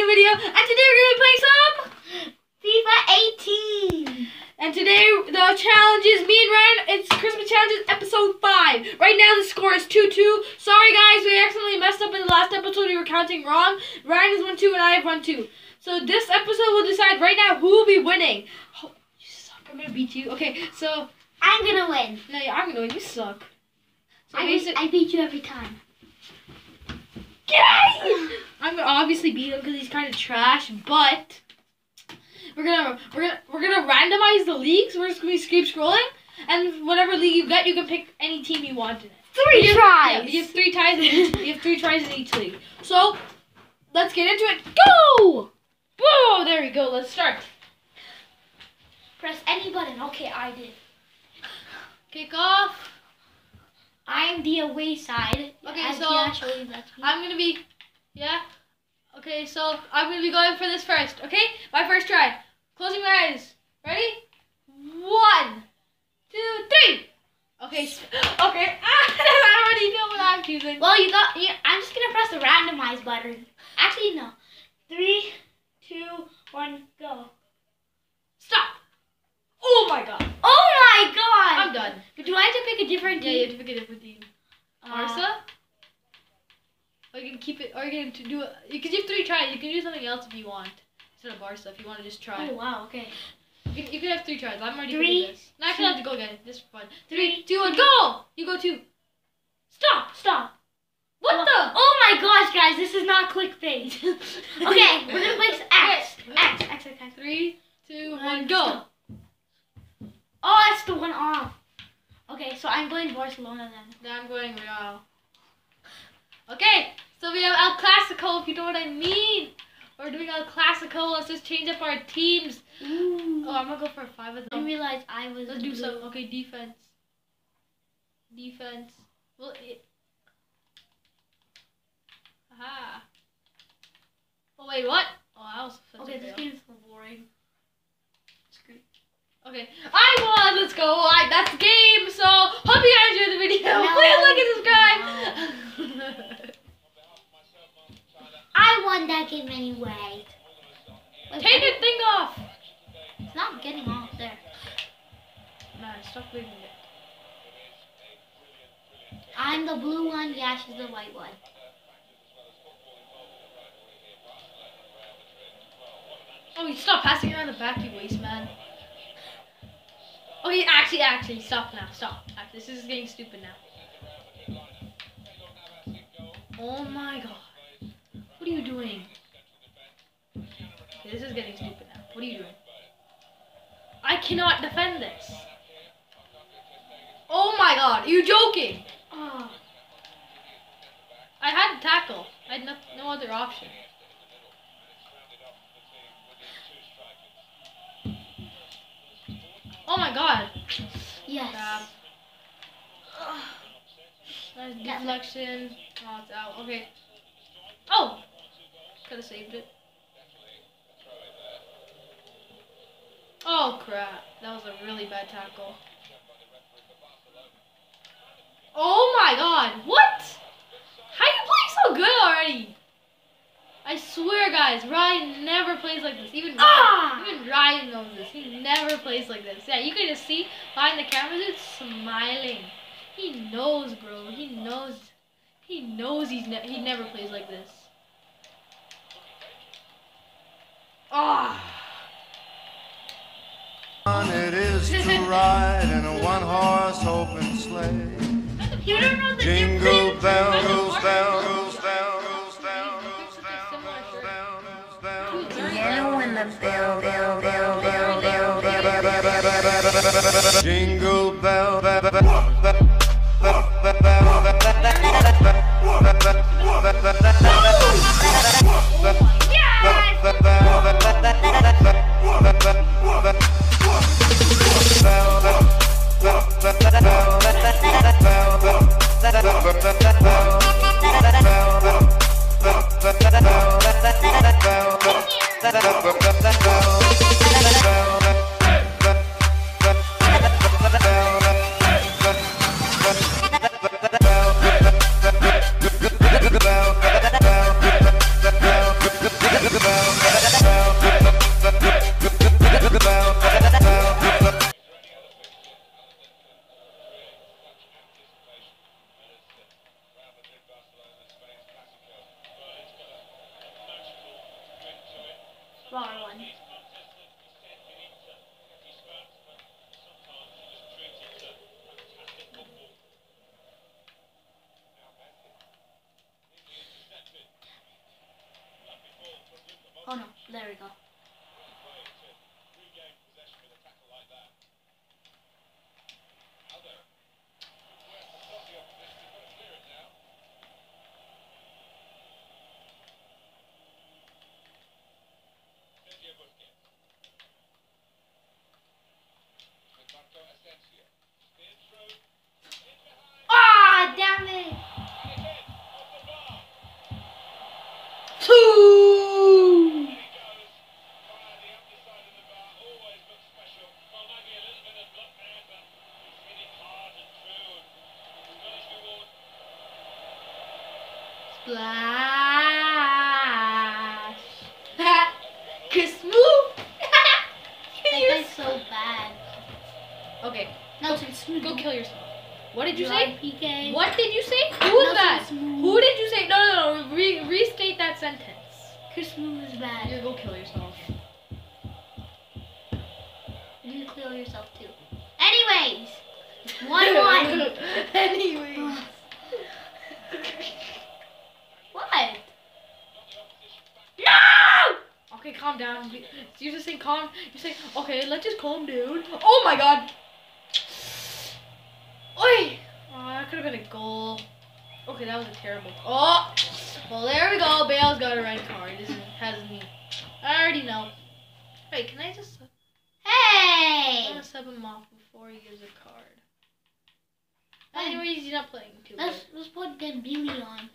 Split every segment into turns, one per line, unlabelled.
new video, and today we're gonna play some.
FIFA 18.
And today the challenge is me and Ryan. It's Christmas challenges episode five. Right now the score is two two. Sorry guys, we accidentally messed up in the last episode. We were counting wrong. Ryan has one two, and I have one two. So this episode will decide right now who will be winning. Oh, you suck. I'm gonna beat you. Okay, so
I'm gonna win.
no, I'm gonna win. You suck. So
I, beat, I beat you every time.
Get out! I'm gonna obviously beat him because he's kind of trash, but we're gonna we're gonna we're gonna randomize the leagues. We're just gonna be keep scrolling, and whatever league you get, you can pick any team you want in it.
Three
You have-
tries.
Yeah, you have three ties in each. You have three tries in each league. So let's get into it. Go! Whoa! There we go. Let's start.
Press any button. Okay, I did.
Kick off.
I'm the away side.
Okay, so
he actually lets me.
I'm gonna be, yeah. Okay, so I'm gonna be going for this first. Okay, my first try. Closing my eyes. Ready? One, two, three. Okay. Okay. I already know what I'm choosing.
Well, you got. You, I'm just gonna press the randomize button. Actually, no. Three, two, one, go.
Stop. Oh my god.
Oh my god!
I'm done.
But do I have to pick a different
Yeah, you
team?
have to pick a different team.
Uh.
Can keep it. Or you can to do it. Because You can do three tries. You can do something else if you want. Instead of bar stuff, you want to just try.
Oh wow. Okay.
You can, you can have three tries. I'm already
Three,
this. Now I can have to go again. This for fun.
Three,
Two and go. You go two. Stop.
Stop.
What
oh,
the?
Oh my gosh, guys, this is not clickbait. okay, we're gonna place X.
Okay.
X, X, X, X.
Three, two,
One,
one, go.
stop. Oh, that's the one off. Okay, so I'm going Barcelona then.
Now I'm going Real. Okay, so we have Clasico, if you know what I mean. We're doing a classical. Let's just change up our teams.
Ooh.
Oh, I'm gonna go for five of them.
I
them.
realized I was.
Let's do
blue.
some. Okay, defense. Defense. Well, it... Aha. Oh wait, what? Oh, I was.
Okay, this
fail.
game's so boring. Screw.
Okay, I won. Let's go. I, that's the game. So hope you guys enjoyed the video. Please like and
won that game anyway. Wait,
Take your thing off.
It's not getting off there.
Nah, stop leaving it.
I'm the blue one. Yeah, she's the white one.
Oh, you stop passing around the back, you waste man. Okay, actually, actually, stop now. Stop. This is getting stupid now. Oh my god. What are you doing? Okay, this is getting stupid now. What are you doing? I cannot defend this. Oh my god, are you joking?
Oh.
I had to tackle. I had no, no other option. Oh my god.
Yes.
Crap. Nice deflection. Oh, it's out. Okay. Oh! Could have saved it. Oh crap. That was a really bad tackle. Oh my god. What? How you playing so good already? I swear guys, Ryan never plays like this. Even Ryan,
Ah!
even Ryan knows this. He never plays like this. Yeah, you can just see behind the camera dude smiling. He knows, bro. He knows. He knows he's ne- he never plays like this. Ah.
it is to ride in a one-horse open sleigh.
You don't know the
Jingle
difference.
bells, bells, bells, bells, bells, bells, bells,
Together when the bell, bell, bell, bell, bell, bell,
bells. Jingle bell, bell, bell, bell, bell,
Raw Ah, damn it!
Two. Splash. Kiss move.
That guy's so bad.
Okay,
Nelson Smooth.
go kill yourself. What did you say?
PK.
What did you say? Who was that?
Smooth.
Who did you say? No, no, no. Re- restate that sentence.
Chris Smooth is
You
bad.
go kill yourself.
You need to kill yourself too. Anyways, one one.
Anyways.
what? No!
Okay, calm down. You just say calm. You say, okay, let's just calm down. Oh my god. Oi! Oh, that could have been a goal. Okay, that was a terrible. Oh! Well, there we go. Bale's got a red card, isn't hasn't he? I already know. Wait, can I just? Hey! I
Hey!
want to sub him off before he gives a card. Anyways, he's not playing too
Let's let's put Dembele on.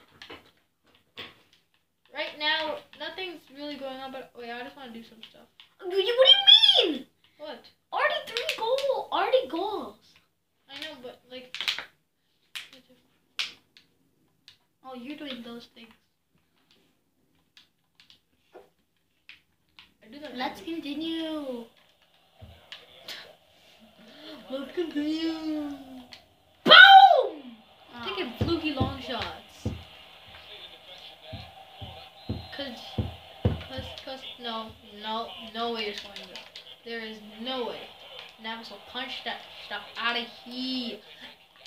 Right now, nothing's really going on. But wait, I just want to do some stuff.
What do you what do you mean?
What?
Already three goal. Already goals.
I know, but like.
Oh, you're doing those things.
Do.
Let's continue.
Let's continue.
Boom!
Taking fluky long shots. Cause, cause, cause, no, no, no way you're scoring this. There is no way. Navas will punch that stuff out of here.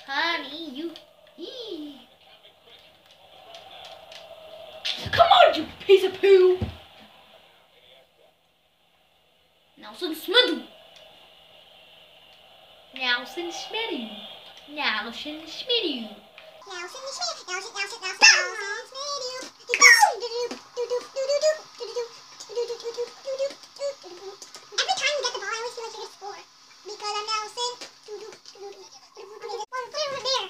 Honey, you. Eee.
Come you piece of poo!
Nelson Smith. Nelson Smitty. Nelson Smitty.
Every time you get the ball, I always feel like you're gonna score. Because I'm Nelson. Okay, put it over there.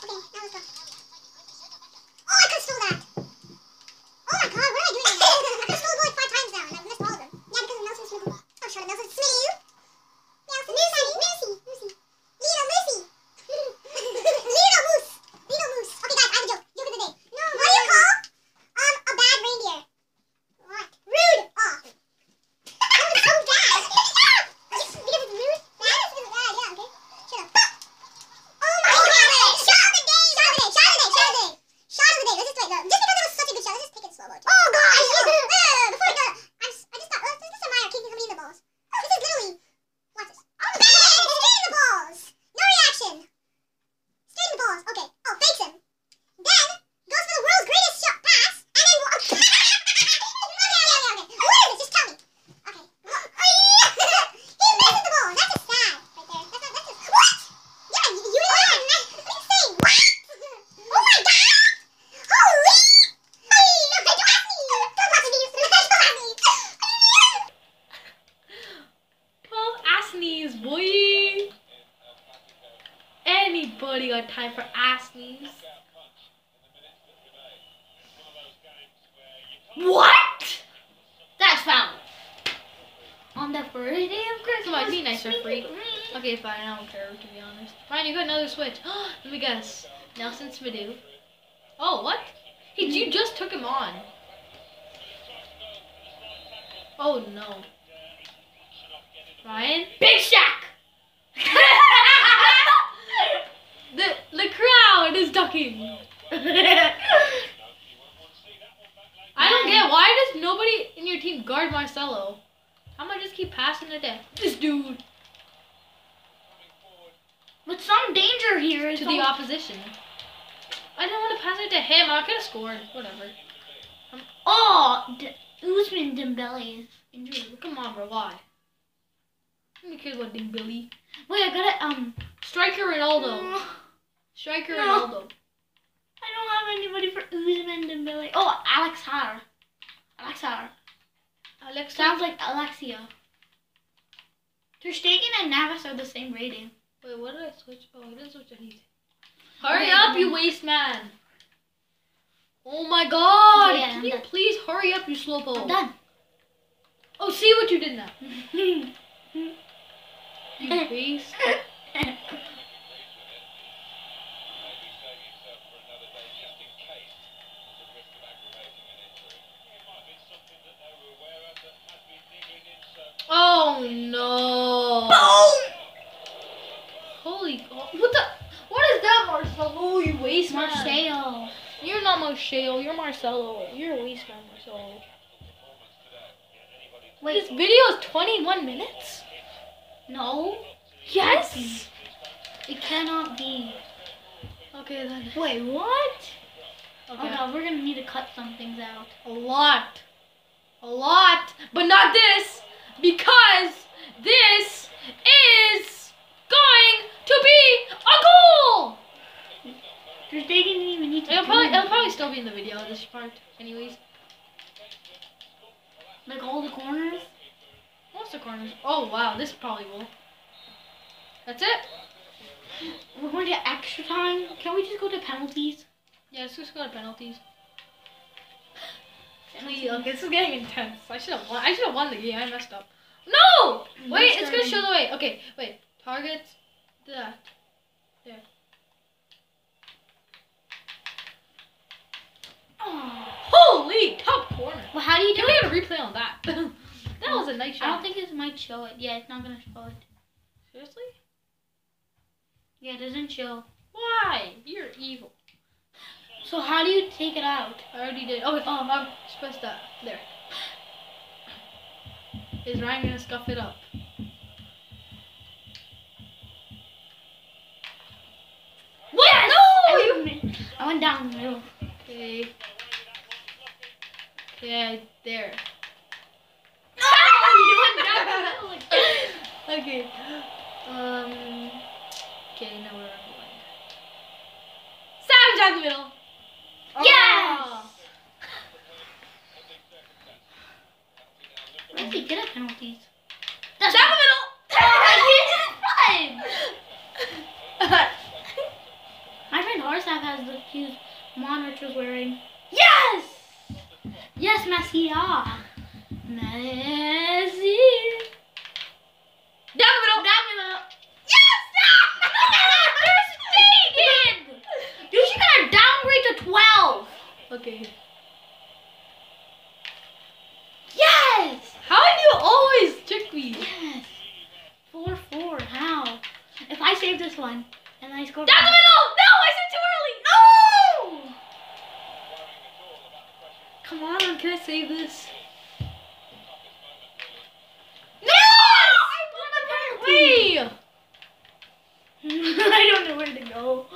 Okay, now let's go. Oh, I could stole that. Oh my god, what am I doing? I could stole the ball like five times now, and I've missed all of them. Yeah, because of Nelson Smith. Oh, short of Nelson Smith. Nelson Lucy, Lucy, Lucy. Little Lucy. Little Moose. Little Moose. Okay, guys, I have a joke. Joke of the day. No, what do you call um a bad reindeer? What? Rude. Oh. That was so bad. because it's rude. Bad is because bad. Yeah. Okay. Shut up. Oh my god. Shot of the day. Shot of the day. Shot of the day. Shot of the day. Shot of the day. Let's just wait. No, just because it was such a good shot, let's just take it slow. Oh god. Oh, no, no, no, Before we go, I'm, s- I just thought. Let's just admire kicking somebody in the balls. This is literally. Watch this. Oh, bang! Straight in the balls. No reaction. Straight in the balls. Okay. Oh, fakes him. Then goes for the world's greatest shot pass, and then. okay, okay, okay, okay. What is it? Just tell me. Okay. he misses the ball. That's just sad, right there. That's not. That's just. What? Yeah, you, you didn't. What are you saying? What? Oh my god! Holy! Hey, don't ask me. Don't ask me. Don't ask me.
Well, ass knees, boy. Anybody got time for ass knees? What?
That's foul. On the first day of Christmas.
Come on, be nicer, freak. Okay, fine. I don't care to be honest. Ryan, you got another switch. Let me guess. Nelson Semedo. Oh, what? He, you just took him on. Oh no. Ryan.
Big Shack.
the the crowd is ducking. I don't get why does nobody in your team guard Marcelo? How am I just keep passing it to this dude
But some danger here.
to the opposition? I didn't want to pass it to him. I could have scored. Whatever.
Oh, D- Ousmane Dembele is injured.
Come on, bro. Why? Let me care what Billy.
Wait, I gotta um.
Striker Ronaldo.
uh,
Striker
No.
Ronaldo.
I don't have anybody for Ousmane Dembele. Oh, Alex Har. Alex Har.
Alex.
Sounds like Alexia. Ter Stegen and Navas are the same rating.
Wait, what did I switch? Oh, I didn't switch anything. Hurry
Okay,
up, you waste man. Oh my god!
Yeah,
Can
I'm
you
done.
please hurry up, you slowpoke?
I'm done.
Oh, see what you did now. You waste. No! Holy, oh, what the? What is that, Marcelo? Oh, you waste man.
Marcelo.
You're not Marcelo. You're Marcelo. You're a waste man, Marcelo.
Wait,
This video is 21 minutes.
no.
Yes.
It cannot be.
Okay then.
Wait, what?
Okay.
Oh no, we're gonna need to cut some things out.
A lot. A lot. But not this. Because this is going to be a goal.
Ter Stegen didn't even need to
It'll
do
probably, it'll
anything.
probably still be in the video, this part. Anyways.
Like all the corners.
What's the corners? Oh, wow. This probably will. That's it.
We're going to extra time. Can we just go to penalties?
Yeah, let's just go to penalties. Please, okay, this is getting intense. I should have won. I should have won the game. I messed up. No! Wait, it's gonna show the way. Okay, wait. Targets. That. There.
Oh.
Holy top corner.
Well, how do you do
Can we
it?
get a replay on that? that was a nice shot.
I don't think it might show it. Yeah, it's not gonna show it.
Seriously?
Yeah, it doesn't show.
Why? You're evil.
So how do you take it out?
I already did. Oh, oh, just press that. There. Is Ryan gonna scuff it up? What?
I
No!
went, I went down the middle.
Okay. Yeah, there.
you went down the
okay. Um. Okay, now we're line. Savage down the middle.
Yes!
Oh.
Where's he good at penalties?
Down the middle.
My friend has the Monrich was wearing.
yes.
Yes, Messi. ah. Messi. I
don't know where to go.